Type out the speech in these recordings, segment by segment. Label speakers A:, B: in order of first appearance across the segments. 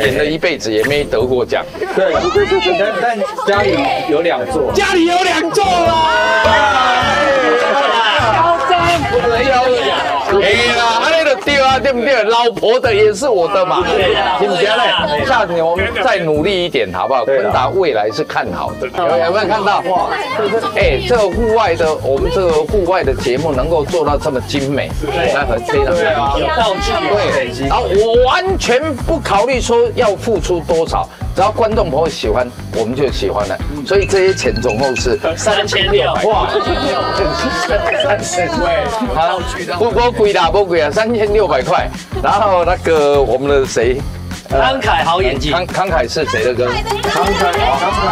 A: 演了一辈子也没得过奖。
B: 对，但但家里有两座，
A: 家里有两座啦。对啊，对不对？老婆的也是我的嘛，听不听嘞？下次我们再努力一点，好不好？昆达未来是看好的，有有没有看到？哇，哎，这个户外的，我们这个户外的节目能够做到这么精美，那很非常
B: 有道具，
A: 对，然后我完全不考虑说要付出多少。只要观众朋友喜欢，我们就喜欢了。所以这些钱总共是
C: 三千六，哇，
A: 三千位，好，不不贵啦，不贵啊，三千六百块。然后那个我们的谁，
C: 慷慨好演技，
A: 康慷慨是谁的歌？
B: 慷慨，慷慨，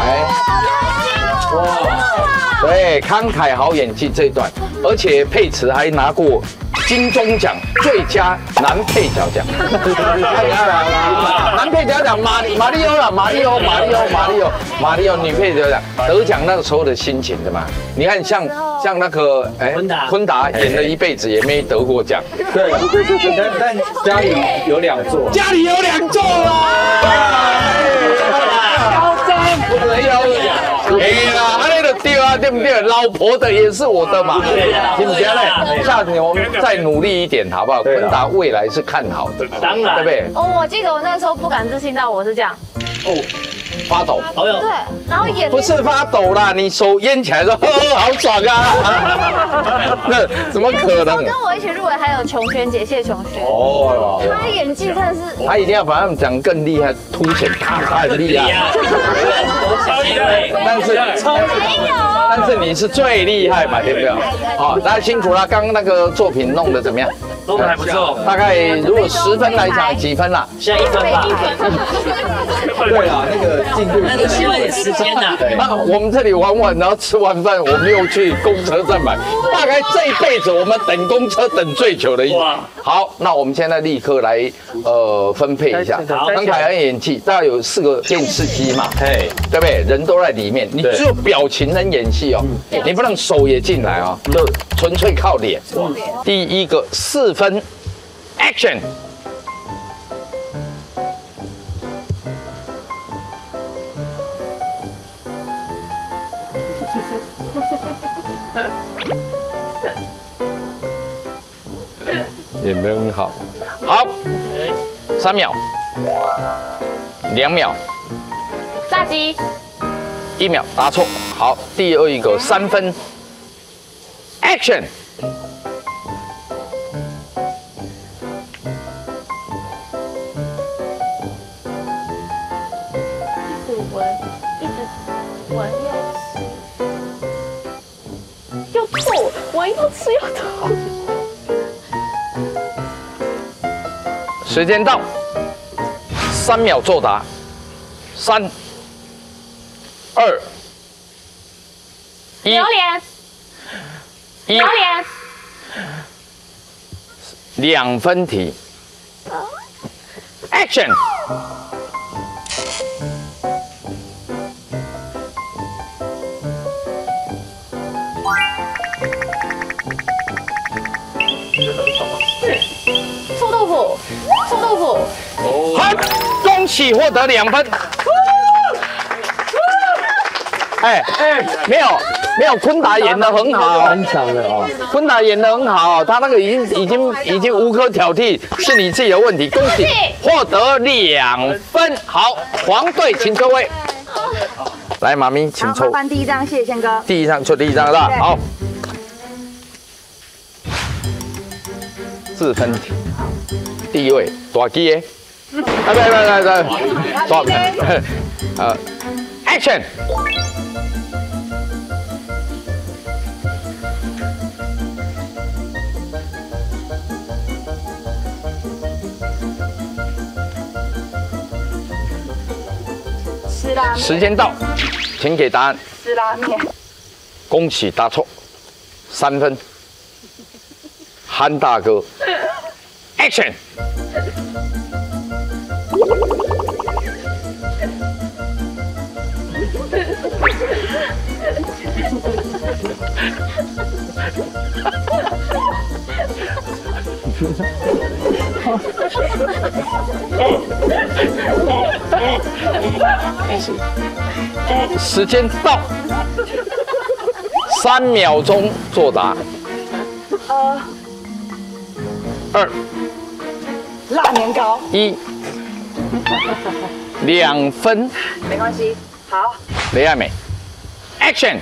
A: 哇，对，慷慨好演技这一段，而且佩慈还拿过。金钟奖最佳男配角奖，男配角奖马马里奥啦，马里奥，马里奥，马里奥，马里奥女配角奖得奖那个时候的心情的嘛？你看像像那个
C: 哎，昆达，
A: 昆达演了一辈子也没得过奖，
B: 对，但但家里有两座，
A: 家里有两座啦，嚣张，不能要奖，哎啦。对啊，对不对？老婆的也是我的嘛，听不听嘞？下次我们再努力一点，好不好？昆达未来是看好的，
C: 当然，
A: 对不对？
D: 哦，我记得我那时候不敢自信到我是这样，哦，
A: 发抖，
C: 好有，
D: 对，然后眼
A: 不是发抖啦，你手淹起来说，好爽啊！那怎么可能？
D: 跟我一起入围还有琼轩姐，谢琼轩哦，他演技真的是，
A: 他一定要把他们讲更厉害，凸显他很厉害，但是超。但是你是最厉害嘛，对不对？好，大家辛苦了。刚刚那个作品弄得怎么样？
C: 还不错。
A: 大概如果十分来讲，几分啦？
C: 现在一分吧。
B: 对啊，那个进度
C: 那个需要点时间呐。
A: 那我们这里玩完，然后吃完饭，我们又去公车站买。大概这一辈子我们等公车等最久的一。好，那我们现在立刻来呃分配一下。刚凯恩演技，大概有四个电视机嘛，嘿，对不对？人都在里面，你只有表情能演戏哦，你不能手也进来哦，就纯粹靠脸。第一个四分，Action。也没有很好，好，三秒，两秒，
D: 炸鸡，
A: 一秒，答错，好，第二一个三分，Action，
D: 一直闻，一直闻又吃，又吐，闻又吃又吐。
A: 时间到，三秒作答，三、二、
D: 一。榴莲。榴莲。
A: 两分题。Action。好，恭喜获得两分。哎哎，没有没有，昆达演的很好，
B: 很强的哦。
A: 昆达演的很好，他那个已经已经已经无可挑剔，是你自己的问题。恭喜获得两分。好，黄队请各位，来妈咪请抽。
D: 翻第一张，谢谢宪哥。
A: 第一张抽第一张是吧？好，四分题，第一位大鸡的。来来来来来，抓！呃，Action！
D: 吃拉面。
A: 时间到，请给答案。
D: 吃拉面。
A: 恭喜答错，三分。憨大哥，Action！时间到，三秒钟作答。
E: 呃，
A: 二
E: 辣年糕，
A: 一，两分。
E: 没关系。好，
A: 雷爱美，Action！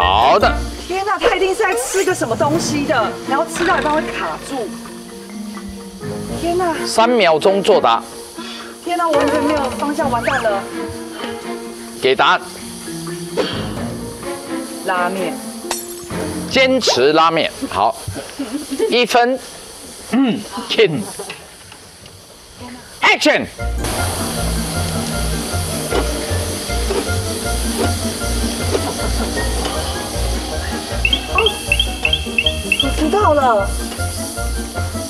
A: 好的，
E: 天哪，他一定是在吃个什么东西的，然后吃到一半会卡住。天哪，
A: 三秒钟作答，
E: 天哪，我完全没有方向，完蛋了。
A: 给答案。
E: 拉面，
A: 坚持拉面，好，一分。嗯，Kin。Action！
E: 我知道了。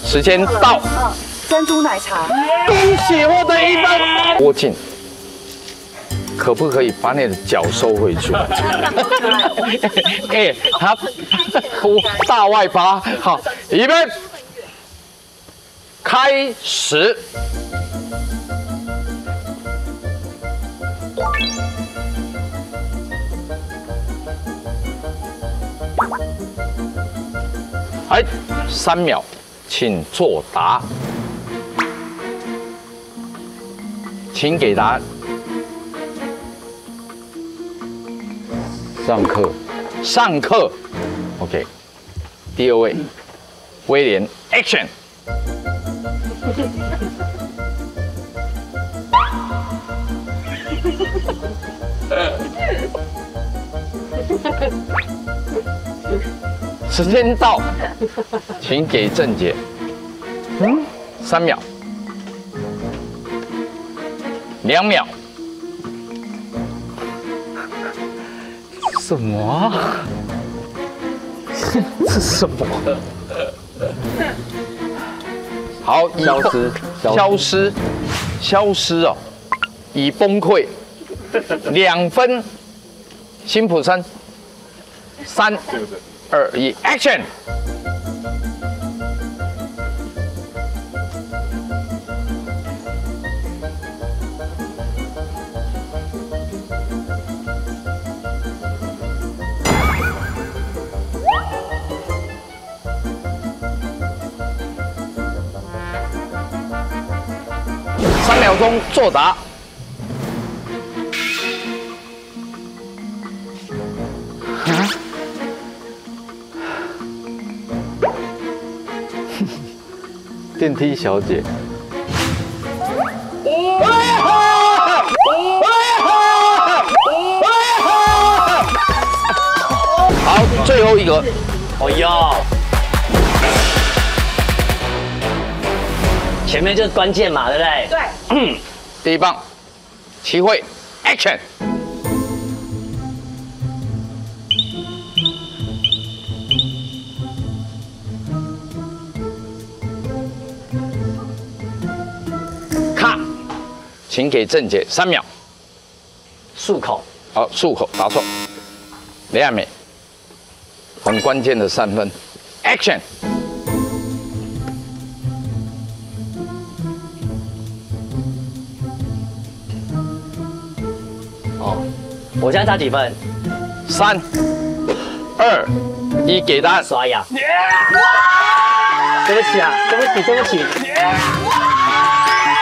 A: 时间到，
E: 嗯，珍珠奶茶。
A: 恭喜获得一分。郭靖，可不可以把你的脚收回去？哎，他大外八，好，预备，开始。三秒，请作答，请给答案。上课，上课，OK。第二位，威廉，Action。时间到，请给正解。嗯，三秒，两秒。什么啊？这 是什么？好，
B: 消失
A: 消失，消失哦，已崩溃，两分。辛普森，三、二、一，Action！三秒钟作答。电梯小姐。好，最后一个，
C: 哦哟，前面就是关键嘛，对不对？
E: 对，
A: 第一棒，齐慧，Action！请给正解三秒。
C: 漱口，
A: 好，漱口答错。雷亚美，很关键的三分，Action！
C: 我现在差几分？
A: 三、二、一，给答案。
C: 刷牙。对不起啊，对不起，对不起。